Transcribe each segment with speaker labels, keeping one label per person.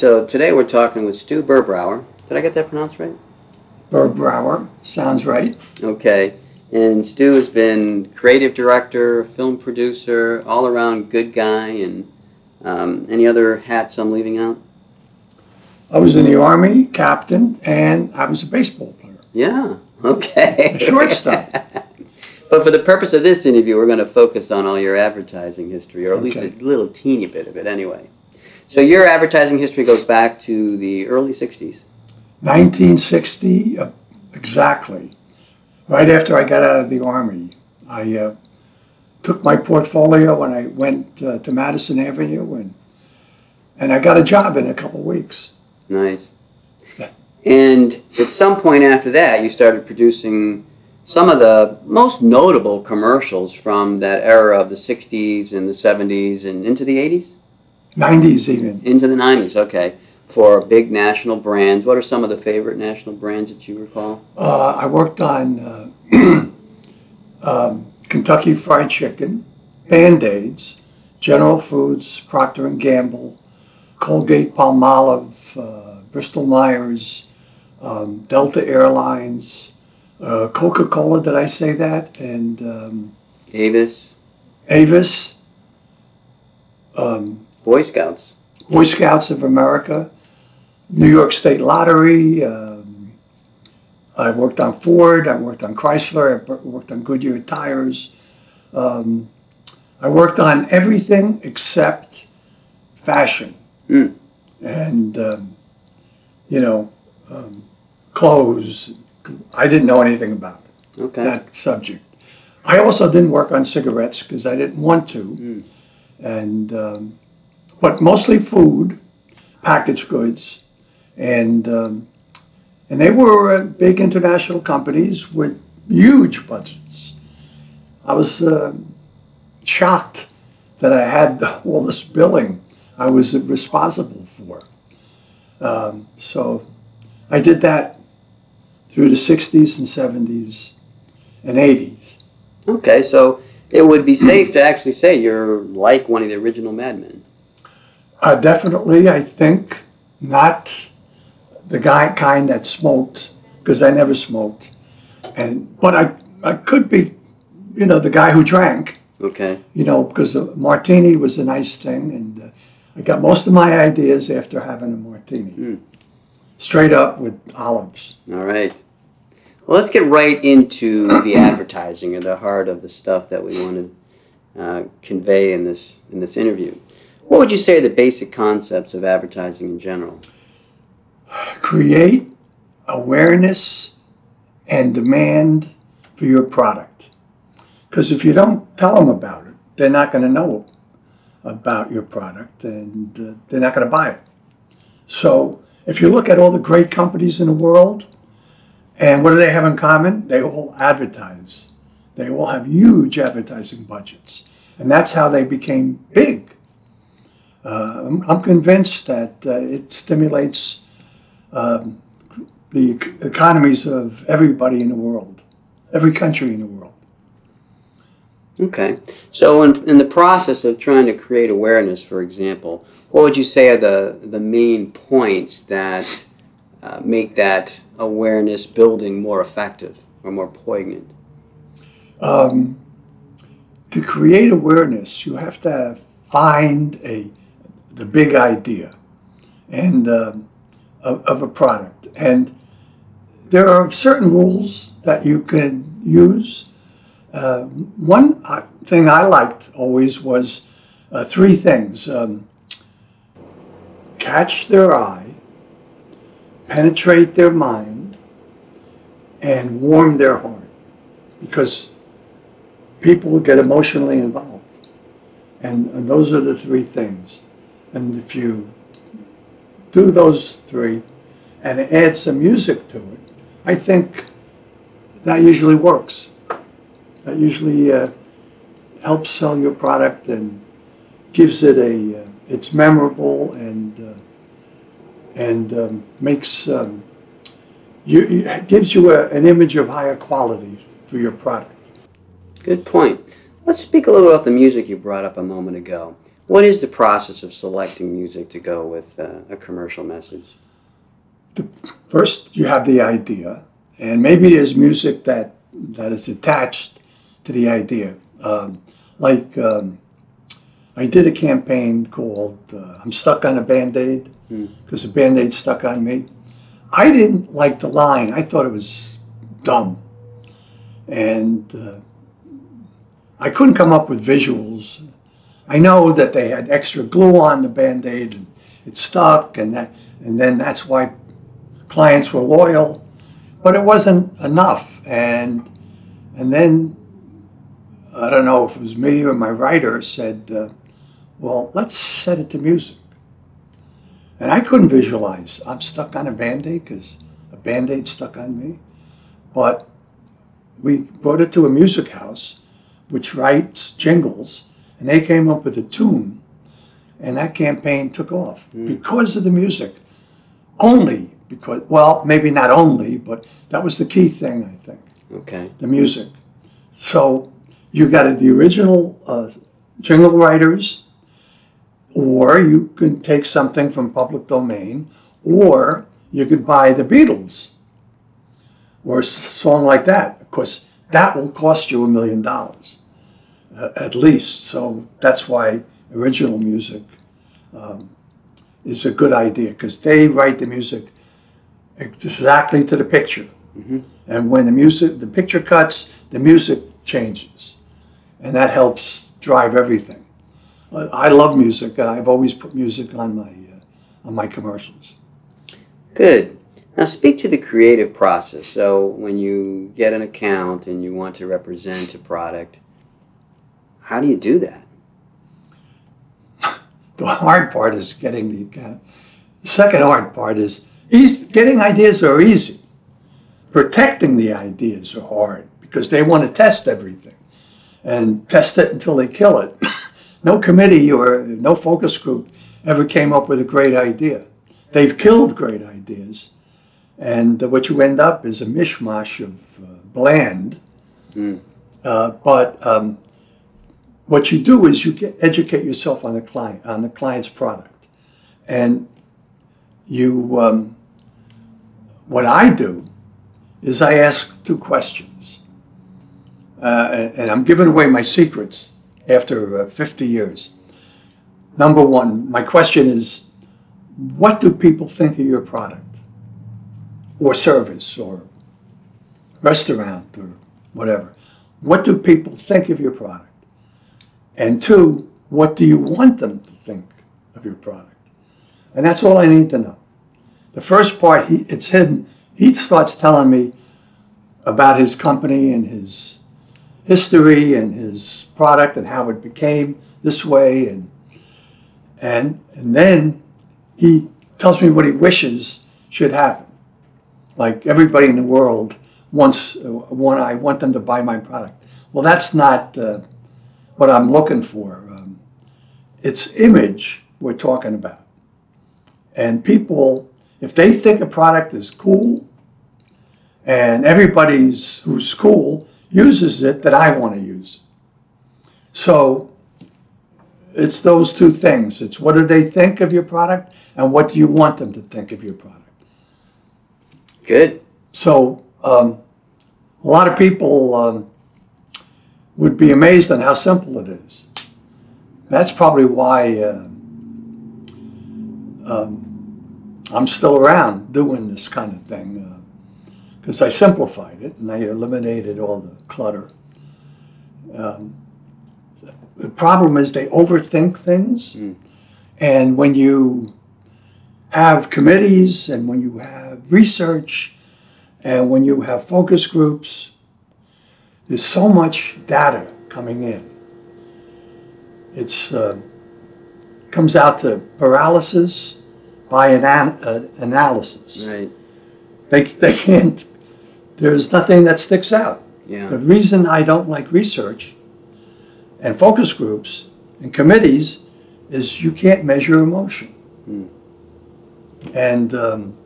Speaker 1: so today we're talking with Stew Birbrower. Did I get that pronounced right?
Speaker 2: Birbrower, sounds right.
Speaker 1: Okay. And Stew has been creative director, film producer, all around good guy, and um, any other hats I'm leaving out?
Speaker 2: I was in the Army, captain, and I was a baseball player.
Speaker 1: Yeah, okay.
Speaker 2: Shortstop.
Speaker 1: but for the purpose of this interview, we're going to focus on all your advertising history, or at least a little teeny bit of it anyway. So your advertising history goes back to the early 60s.
Speaker 2: 1960, uh, exactly. Right after I got out of the Army, I uh, took my portfolio and I went uh, to Madison Avenue and and I got a job in a couple weeks.
Speaker 1: Nice.
Speaker 2: Yeah.
Speaker 1: And at some point after that, you started producing some of the most notable commercials from that era of the 60s and the 70s and into the 80s?
Speaker 2: 90s even.
Speaker 1: Into the 90s, okay. For big national brands. What are some of the favorite national brands that you recall?
Speaker 2: Uh, I worked on uh, um, Kentucky Fried Chicken, Band-Aids, General Foods, Procter & Gamble, Colgate Palmolive, uh, Bristol Myers, um, Delta Airlines, uh, Coca-Cola, did I say that? And um,
Speaker 1: Avis,
Speaker 2: Avis, um,
Speaker 1: Boy Scouts.
Speaker 2: Boy Scouts of America, New York State Lottery. Um, I worked on Ford. I worked on Chrysler. I worked on Goodyear tires. Um, I worked on everything except fashion,
Speaker 1: Hmm.
Speaker 2: and um, you know, um, clothes. I didn't know anything about it,
Speaker 1: Okay.
Speaker 2: that subject. I also didn't work on cigarettes because I didn't want to
Speaker 1: Hmm.
Speaker 2: and um, but mostly food, packaged goods, and um, and they were uh, big international companies with huge budgets. I was uh, shocked that I had all this billing I was responsible for. Um, so I did that through the 60s and 70s and 80s.
Speaker 1: Okay, so it would be safe to actually say you're like one of the original Mad Men.
Speaker 2: Uh, definitely, I think not the guy kind that smoked because I never smoked, and but I I could be, you know, the guy who drank,
Speaker 1: Okay.
Speaker 2: you know, because a martini was a nice thing, and uh, I got most of my ideas after having a martini,
Speaker 1: Hmm.
Speaker 2: straight up with olives.
Speaker 1: All right. Well, let's get right into the advertising and the heart of the stuff that we want to uh, convey in this in this interview. What would you say are the basic concepts of advertising in general?
Speaker 2: Create awareness and demand for your product, because if you don't tell them about it, they're not going to know about your product and uh, they're not going to buy it. So if you look at all the great companies in the world, and what do they have in common? They all advertise. They all have huge advertising budgets. And that's how they became big. Uh, I'm, I'm convinced that uh, it stimulates um, the economies of everybody in the world, every country in the world.
Speaker 1: Okay. So, in, in the process of trying to create awareness, for example, what would you say are the, the main points that uh, make that awareness building more effective or more poignant?
Speaker 2: um, to create awareness, you have to find a the big idea and um, of, of a product. And there are certain rules that you can use. Uh, one uh, thing I liked always was uh, three things: um, catch their eye, penetrate their mind, and warm their heart, because people get emotionally involved. And, and those are the three things. And if you do those three and add some music to it, I think that usually works. That usually uh, helps sell your product and gives it a, uh, it's memorable and, uh, and um, makes, um, you, gives you a, an image of higher quality for your product.
Speaker 1: Good point. Let's speak a little about the music you brought up a moment ago. What is the process of selecting music to go with uh, a commercial message?
Speaker 2: First, you have the idea, and maybe there's music that that is attached to the idea. Um, like um, I did a campaign called uh, "I'm Stuck on a Band-Aid" because mm. a Band-Aid stuck on me. I didn't like the line. I thought it was dumb, and uh, I couldn't come up with visuals. I know that they had extra glue on the Band-Aid and it stuck, and that, and then that's why clients were loyal, but it wasn't enough. And and then I don't know if it was me or my writer said, uh, "Well, let's set it to music." And I couldn't visualize. I'm stuck on a band-aid because a band-aid stuck on me. But we brought it to a music house, which writes jingles, and they came up with a tune, and that campaign took off mm. because of the music. Only because, well, maybe not only, but that was the key thing, I think.
Speaker 1: Okay.
Speaker 2: The music. So you got the original uh, jingle writers, or you can take something from public domain, or you could buy the Beatles or a song like that. Of course, that will cost you a million dollars uh, at least. So that's why original music um, is a good idea because they write the music exactly to the picture. Mm-hmm. And when the music, the picture cuts, the music changes, and that helps drive everything. I love music. I've always put music on my uh, on my commercials.
Speaker 1: Good. Now speak to the creative process. So when you get an account and you want to represent a product, how do you do that?
Speaker 2: The hard part is getting the account. The second hard part is Easy, getting ideas are easy. Protecting the ideas are hard because they want to test everything and test it until they kill it. no committee or no focus group ever came up with a great idea. They've killed great ideas. And what you end up is a mishmash of uh, bland. Mm. Uh, but um, what you do is you get, educate yourself on the client, on the client's product. And you um, what I do is I ask two questions. Uh, and I'm giving away my secrets after uh, 50 years. Number one, my question is, what do people think of your product or service or restaurant or whatever? What do people think of your product? And two, what do you want them to think of your product? And that's all I need to know. The first part, he, it's hidden. He starts telling me about his company and his history and his product and how it became this way and and and then he tells me what he wishes should happen. Like everybody in the world wants, uh, want I want them to buy my product. Well, that's not uh, what I'm looking for. Um, it's image we're talking about, and people if they think a product is cool and everybody's who's cool uses it, that I want to use it. So it's those two things. It's what do they think of your product and what do you want them to think of your product.
Speaker 1: Good.
Speaker 2: So um, a lot of people um, would be amazed on how simple it is. That's probably why uh, um, I'm still around doing this kind of thing because uh, I simplified it and I eliminated all the clutter. Um, the problem is they overthink things, mm. and when you have committees and when you have research and when you have focus groups, there's so much data coming in. It's uh, comes out to paralysis by an, an analysis.
Speaker 1: Right.
Speaker 2: They, they can't, there's nothing that sticks out.
Speaker 1: Yeah.
Speaker 2: The reason I don't like research and focus groups and committees is you can't measure emotion. Hmm. And um,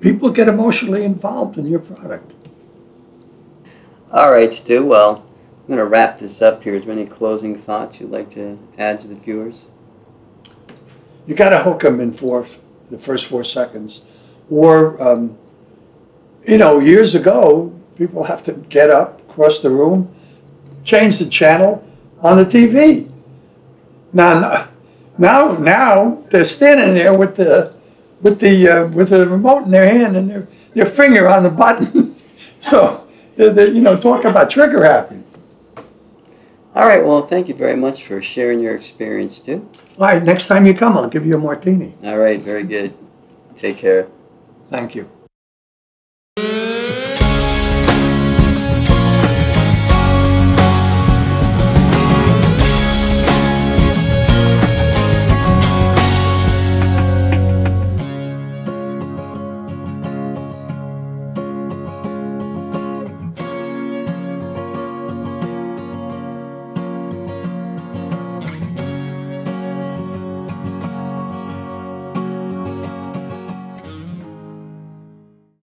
Speaker 2: people get emotionally involved in your product.
Speaker 1: All right, Stew. Well, I'm going to wrap this up here. Is there any closing thoughts you'd like to add to the viewers?
Speaker 2: You got to hook them in four, the first four seconds, or um, you know, years ago, people have to get up, cross the room, change the channel on the TV. Now, now, now they're standing there with the with the uh, with the remote in their hand and their their finger on the button. so, you know, talk about trigger happy.
Speaker 1: All right. Well, thank you very much for sharing your experience too.
Speaker 2: All right, next time you come, I'll give you a martini.
Speaker 1: All right. Very good. Take care.
Speaker 2: Thank you.